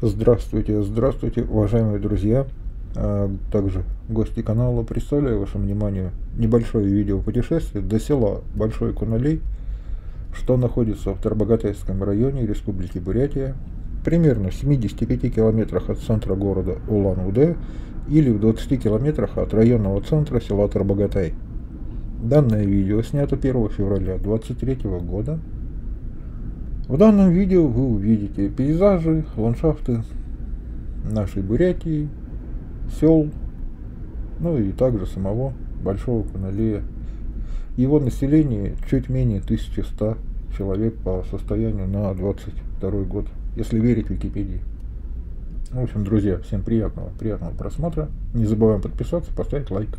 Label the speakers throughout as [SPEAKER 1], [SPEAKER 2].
[SPEAKER 1] Здравствуйте, здравствуйте, уважаемые друзья, а также гости канала. Представляю вашему вниманию небольшое видео путешествие до села Большой Куналей, что находится в Тарбагатайском районе Республики Бурятия, примерно в 75 километрах от центра города Улан-Удэ или в 20 километрах от районного центра села Тарбагатай. Данное видео снято 1 февраля 2023 года в данном видео вы увидите пейзажи, ландшафты нашей Бурятии, сел, ну и также самого Большого Каналея. Его население чуть менее 1100 человек по состоянию на 22 год, если верить Википедии. В общем, друзья, всем приятного, приятного просмотра. Не забываем подписаться, поставить лайк.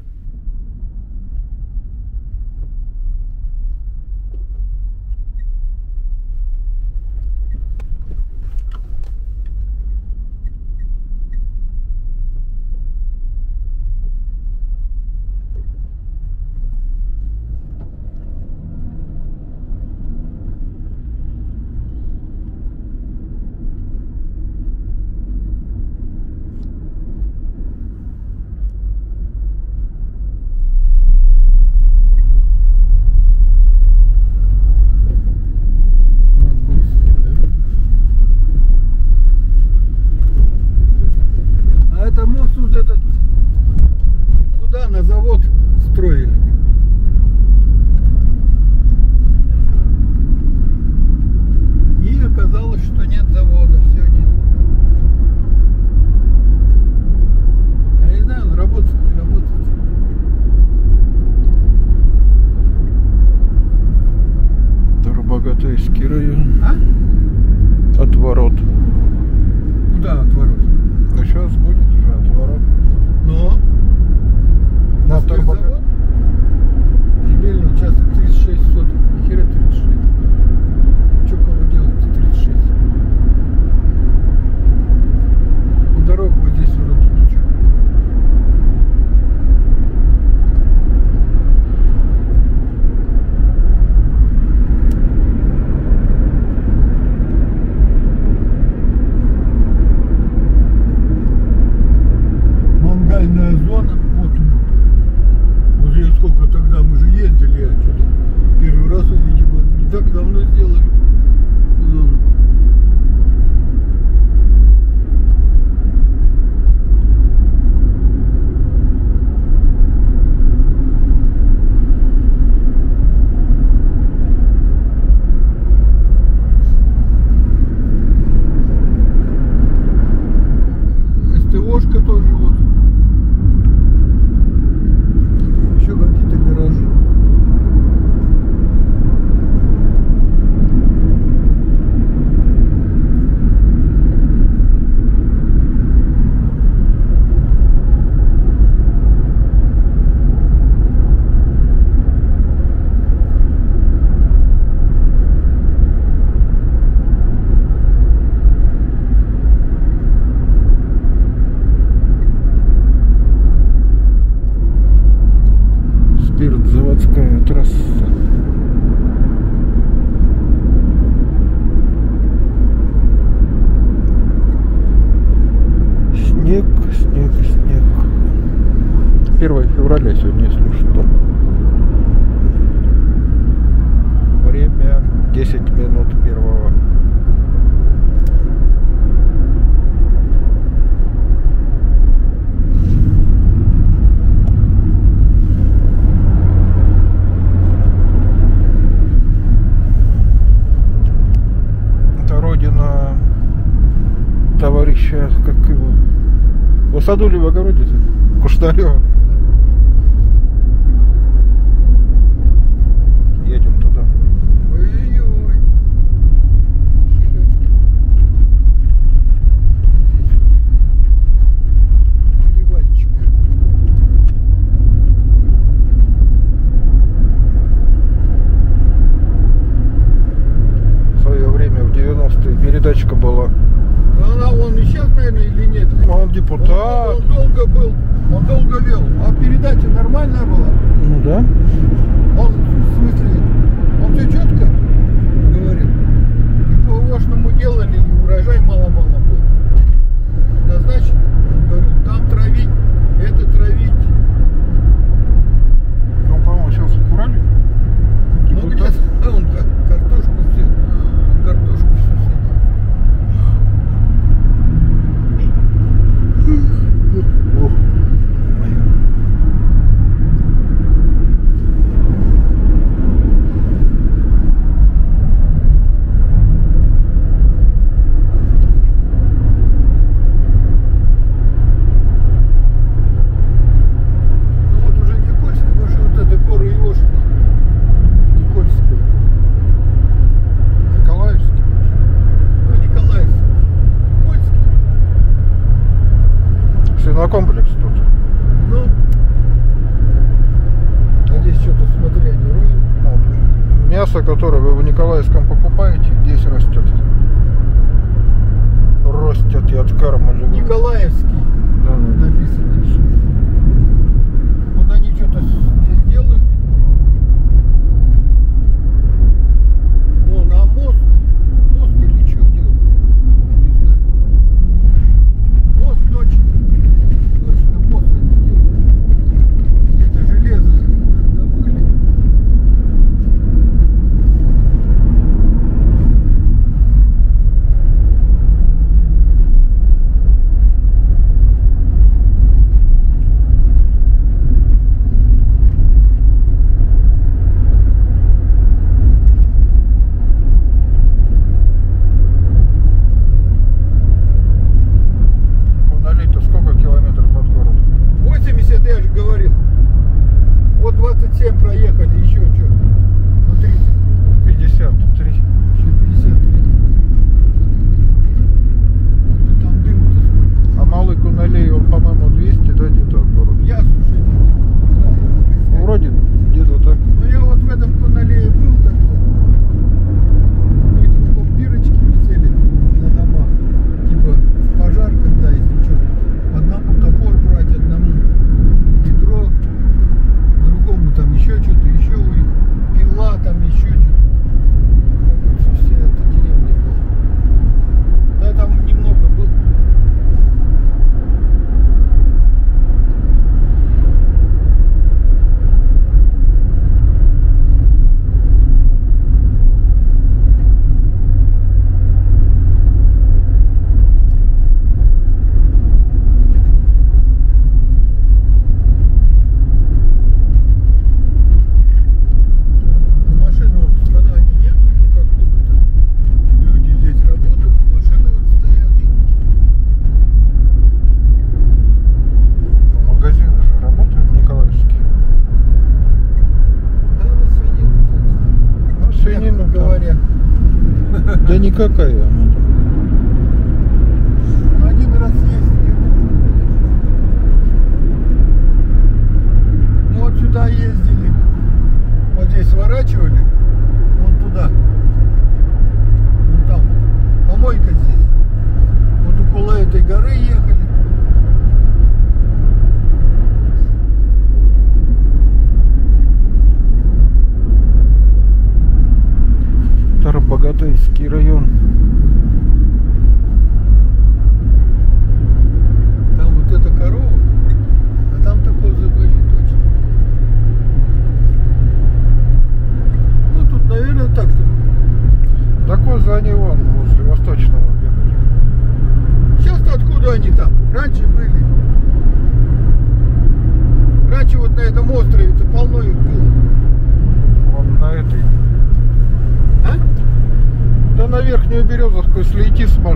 [SPEAKER 1] какая.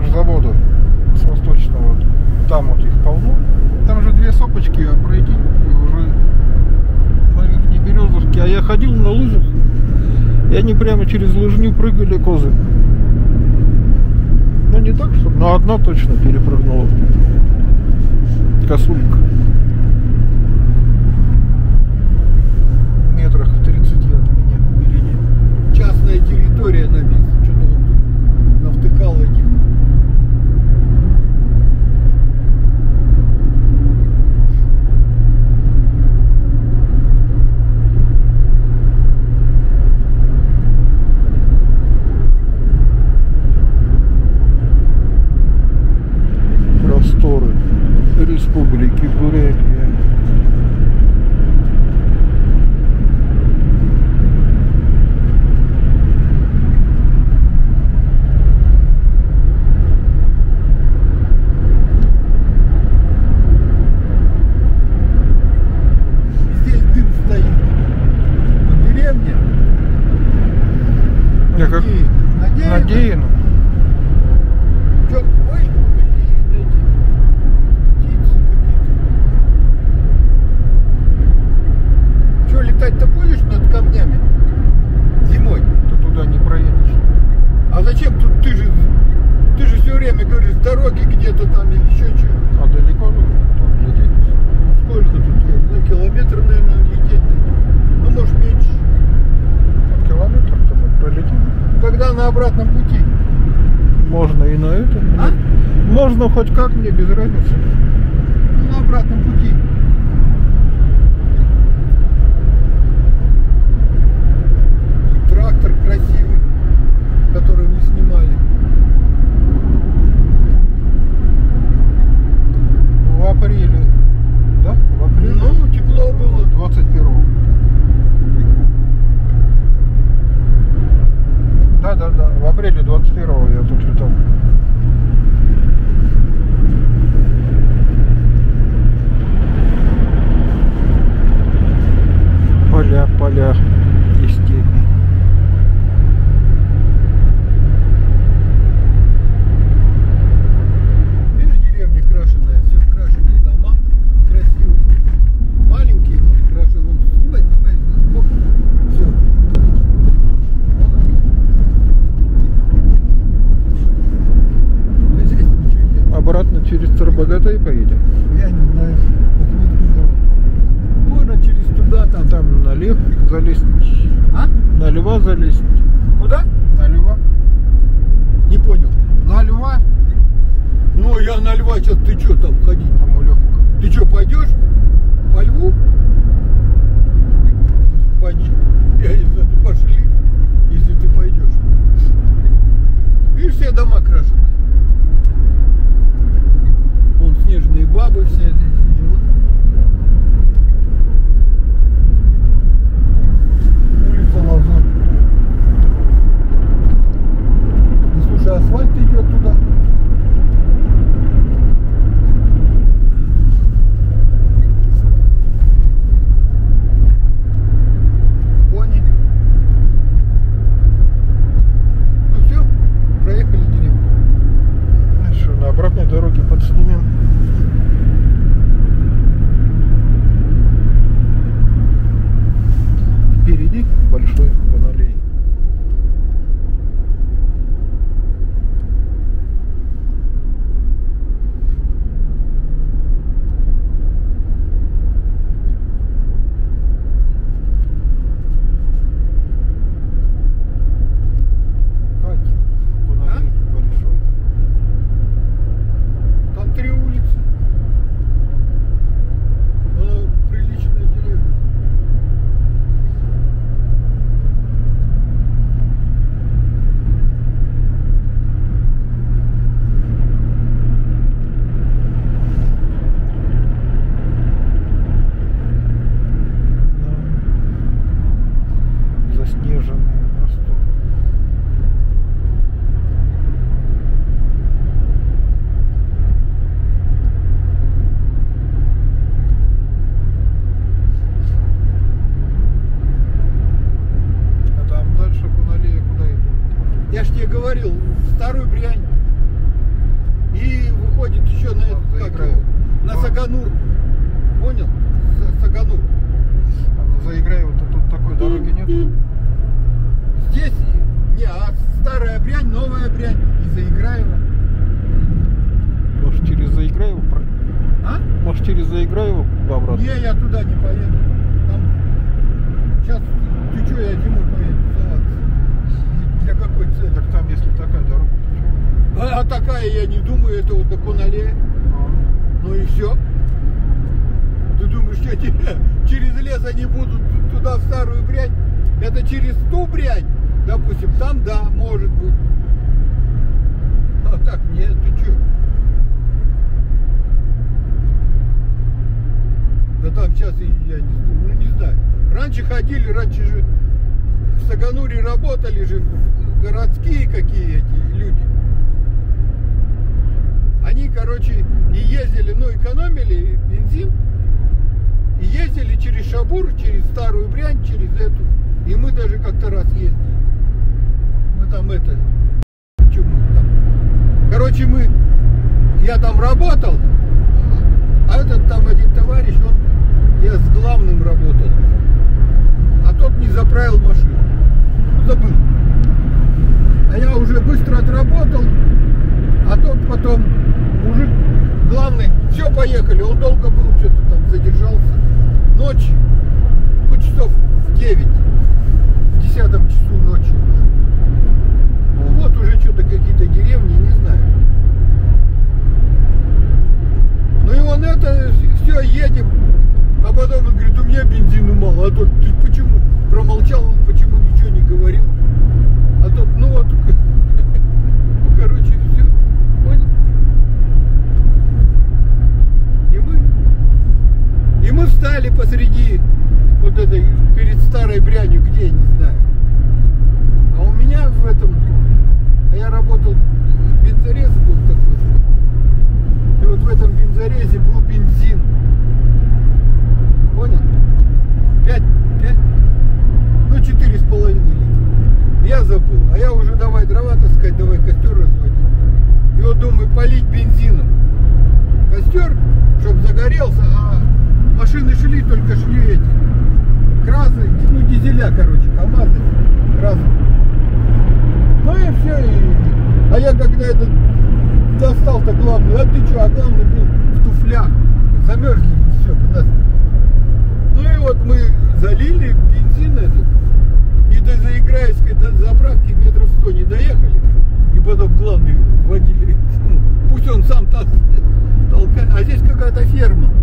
[SPEAKER 1] к заводу с восточного, там вот их полно. Там же две сопочки, пройти уже наверх не березовки. А я ходил на лыжах, и они прямо через лыжню прыгали козы. Ну не так, чтобы. но одна точно перепрыгнула. Косулька. Метрах 30 от меня впереди.
[SPEAKER 2] Частная территория написана. Что-то вот навтыкал эти you put it
[SPEAKER 1] кнопку налей. Ну и
[SPEAKER 2] все. Ты думаешь, что тебя через лес они будут туда, в старую брянь? Это через ту брянь? Допустим, там да, может быть. А так нет, ты че? Да там сейчас и я не знаю, ну не знаю. Раньше ходили, раньше же в Саганури работали же городские какие эти люди они, короче, и ездили, ну, экономили бензин, и ездили через Шабур, через Старую Брянь, через эту. И мы даже как-то раз ездили. Мы там это... Почему там? Короче, мы... Я там работал, а этот там один товарищ, он... Я с главным работал. А тот не заправил машину. Забыл. А я уже быстро отработал, а тот потом, мужик, главный, все, поехали. Он долго был, что-то там задержался. Ночь, ну, часов в 9. семерки, все, нас. Ну и вот мы залили бензин этот, и до Заиграевской до заправки метров сто не доехали, и потом главный водитель, ну, пусть он сам толкает, а здесь какая-то ферма.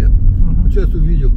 [SPEAKER 2] лет. Угу. Сейчас увидел.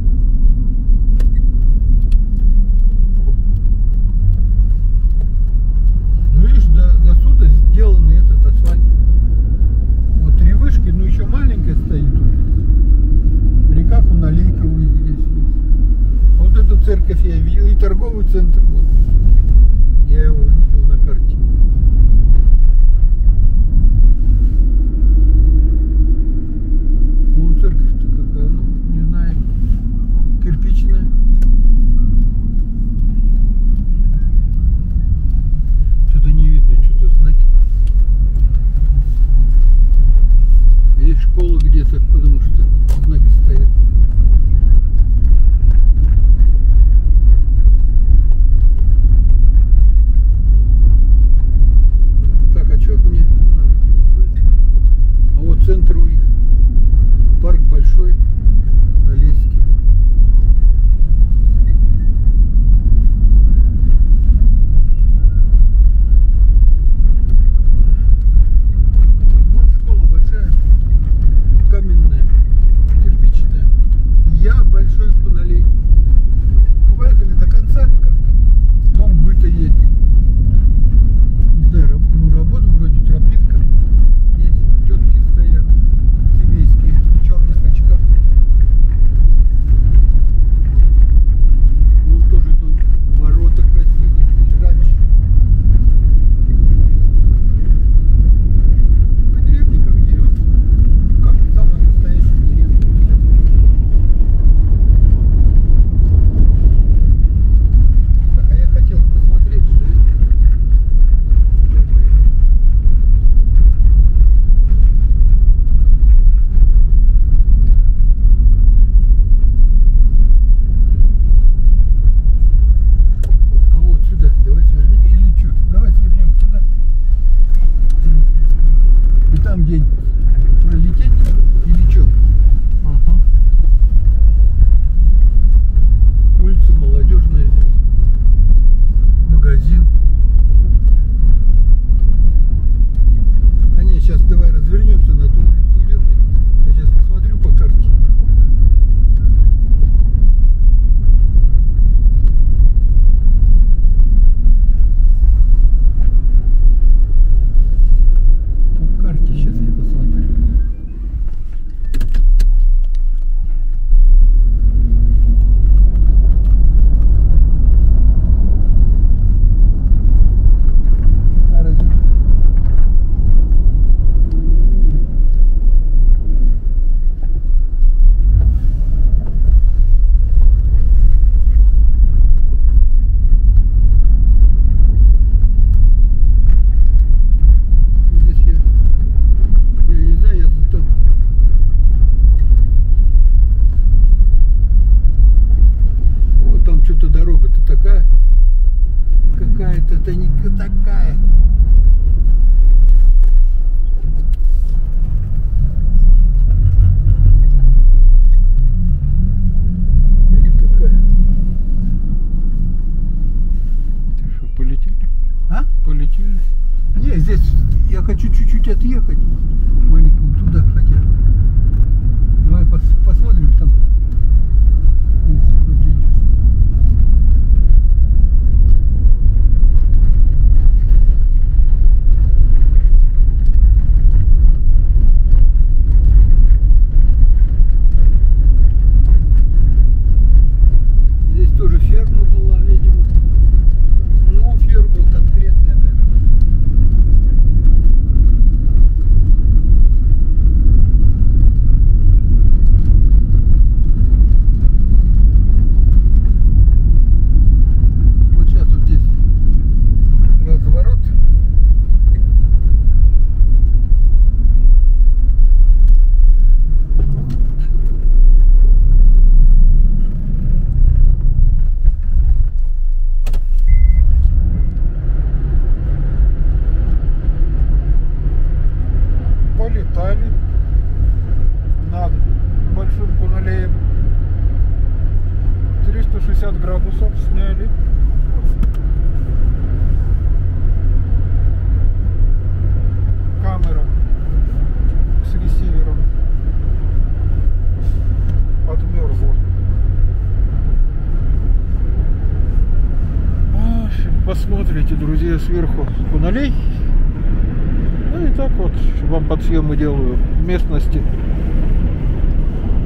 [SPEAKER 1] Съемы делаю местности.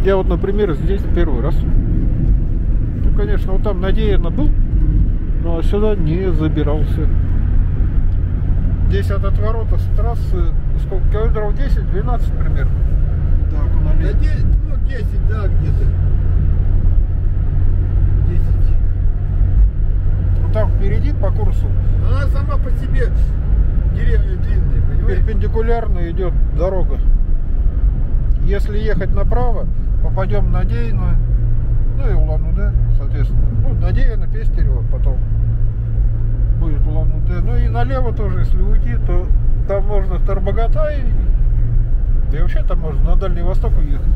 [SPEAKER 1] Я вот, например, здесь первый раз. Ну, конечно, вот там надеянно был, но сюда не забирался. Здесь от отворота с трассы сколько километров 10-12 примерно. Да,
[SPEAKER 2] Да,
[SPEAKER 1] Куналей.
[SPEAKER 2] де- ну, 10, да, где-то. 10.
[SPEAKER 1] Ну, там впереди по курсу
[SPEAKER 2] Она сама по себе?
[SPEAKER 1] Перпендикулярно идет дорога. Если ехать направо, попадем на Дейна, ну и Улан-Удэ, соответственно. Ну, на Дейна, Пестерево, потом будет Улан-Удэ. Ну и налево тоже, если уйти, то там можно в Тарбагатай, да и вообще там можно на Дальний Восток уехать.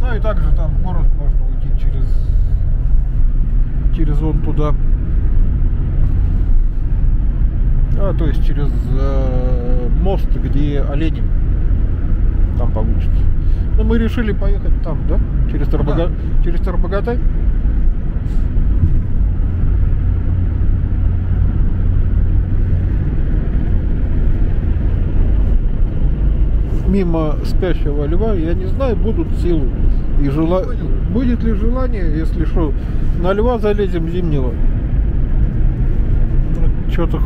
[SPEAKER 1] Ну и также там в город можно уйти через, через вон туда. А, то есть через э, мост, где олени. Там получится. Ну, мы решили поехать там, да? Через, Тарбага... через Тарбагатай. Мимо спящего льва, я не знаю, будут силы и жела...
[SPEAKER 2] Понял.
[SPEAKER 1] будет ли желание, если что, на льва залезем зимнего. Что-то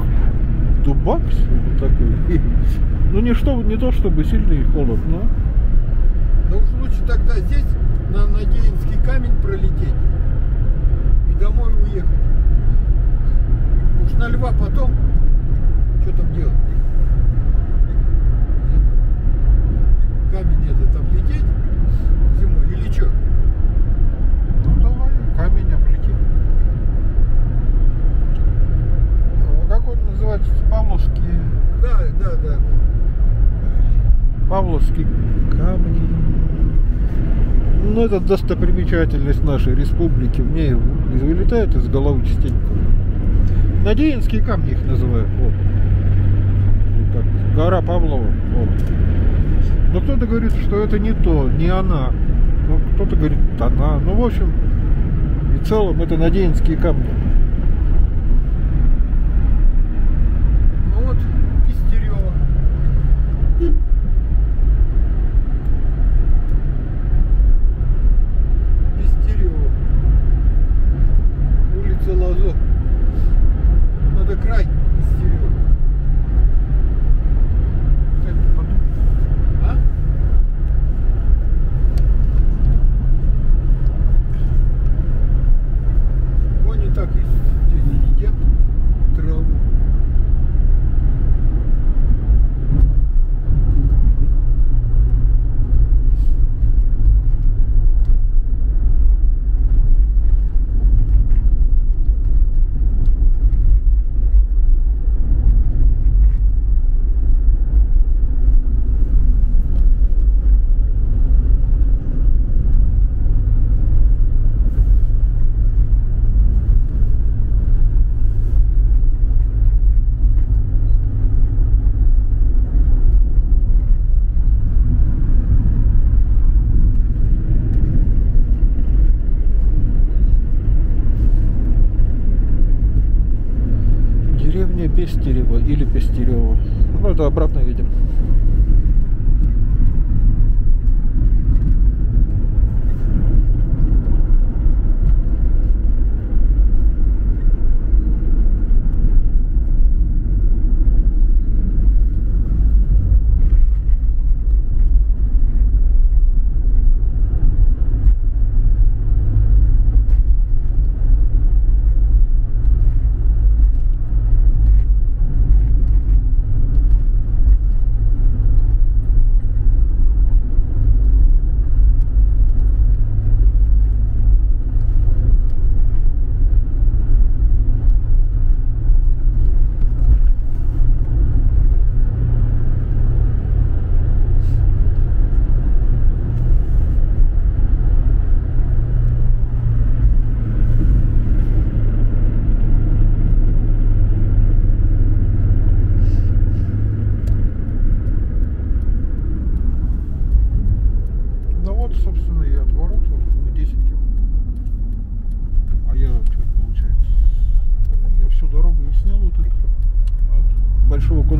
[SPEAKER 1] дубак сегодня такой. Ну не что, не то чтобы сильный холод, но
[SPEAKER 2] Да уж лучше тогда здесь на Надеинский камень пролететь и домой уехать. Уж на льва потом, что там делать? Камень этот облететь зимой или что?
[SPEAKER 1] ну давай камень облетим. А Как он Павловский,
[SPEAKER 2] Да, да, да. да.
[SPEAKER 1] Павловский камни. Ну это достопримечательность нашей республики. Мне вылетает из головы частенько. Надеинские камни их называют. Вот. Вот так. Гора Павлова. Вот. Но кто-то говорит, что это не то, не она. Ну, кто-то говорит, она. Ну, в общем, и в целом это Надеинские камни.
[SPEAKER 2] Ну,
[SPEAKER 1] это обратно видим.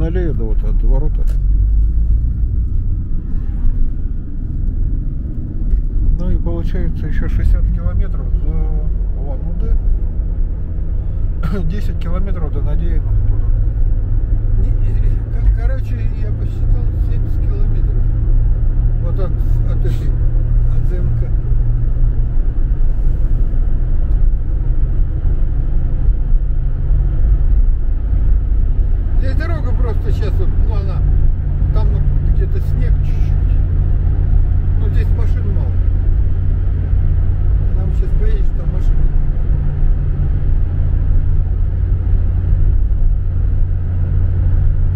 [SPEAKER 1] Аллею, да вот от ворота. Ну и получается еще 60 километров за Улан-Удэ. 10 километров до Надеяна туда.
[SPEAKER 2] Короче, я посчитал 70 километров. Вот от, от этой, от ЗМК. Здесь дорога просто сейчас вот, ну она, там ну, где-то снег чуть-чуть. Но здесь машин мало. Нам сейчас поедешь, там машин.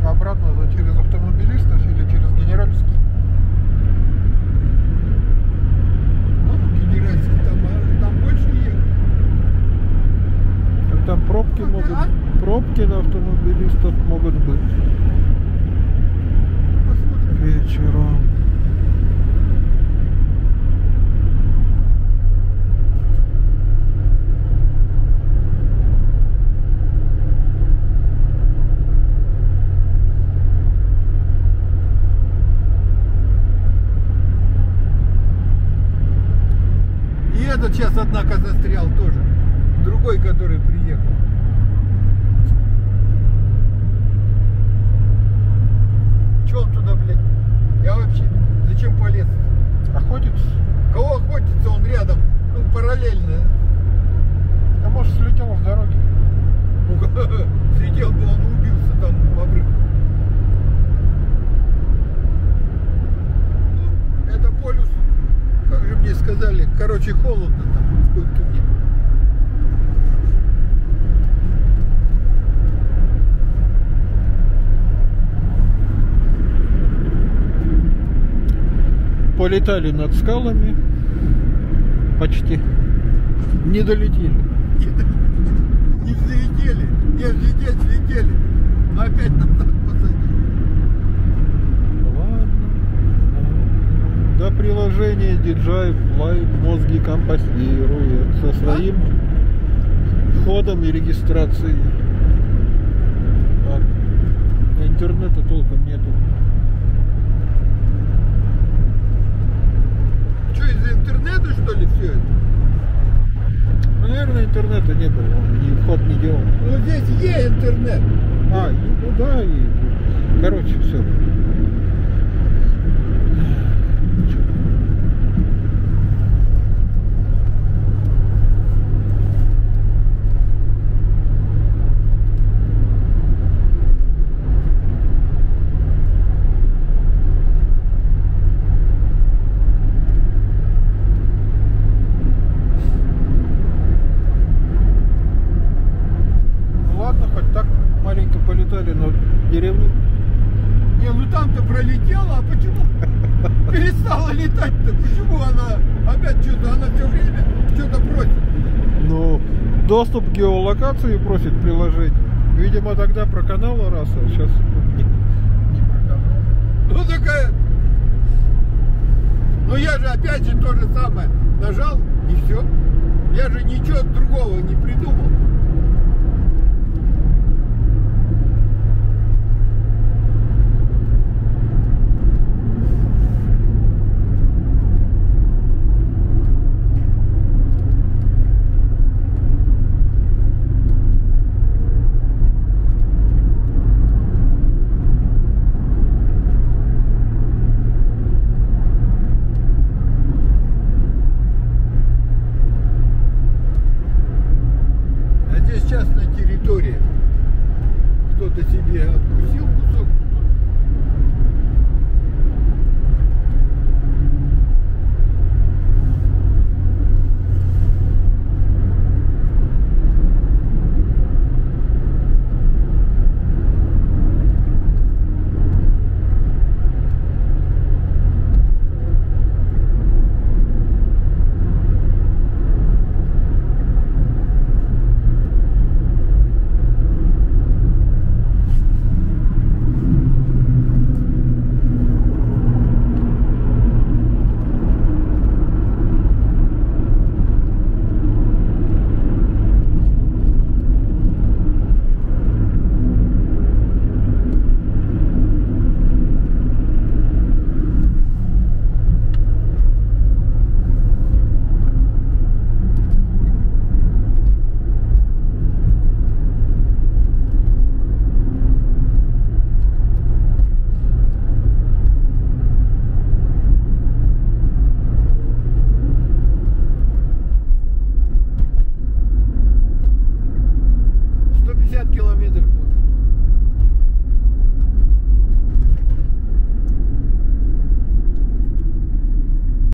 [SPEAKER 1] Обратно это через автомобилистов или через генеральский?
[SPEAKER 2] Ну, генеральский, там, а, там больше ехать.
[SPEAKER 1] Так Там пробки могут пробки на автомобилистов могут быть
[SPEAKER 2] Посмотрим.
[SPEAKER 1] вечером.
[SPEAKER 2] И этот сейчас, однако, застрял тоже. Другой, который приехал. Че он туда, блядь? Я вообще... Зачем полез?
[SPEAKER 1] Охотится?
[SPEAKER 2] Кого охотится он рядом? Ну, параллельно.
[SPEAKER 1] А может слетел с дороги?
[SPEAKER 2] Ну, Сидел бы он убился там в обрыв. Ну, это полюс, как же мне сказали, короче, холодно там в Кунтуне.
[SPEAKER 1] Полетали над скалами. Почти. Не долетели.
[SPEAKER 2] Не взлетели, не взлететь, взлетели. Но опять назад посадили.
[SPEAKER 1] Ладно. Да приложение DJI Fly мозги компостирует со своим входом и регистрацией. А интернета толком нету.
[SPEAKER 2] Что, из-за интернета, что ли, все это?
[SPEAKER 1] Наверное, интернета не было, он ни вход не делал.
[SPEAKER 2] Ну, здесь есть интернет.
[SPEAKER 1] А, ну да, и, короче, все. Ну ладно, хоть так маленько полетали, но деревню
[SPEAKER 2] Не, ну там-то пролетела, а почему перестала летать-то? Почему она опять что-то, она все время что-то просит?
[SPEAKER 1] Ну, доступ к геолокации просит приложение. Видимо, тогда про канал раз, а сейчас не, не про канал.
[SPEAKER 2] Ну такая... Ну я же опять же то же самое нажал и все. Я же ничего другого не придумал.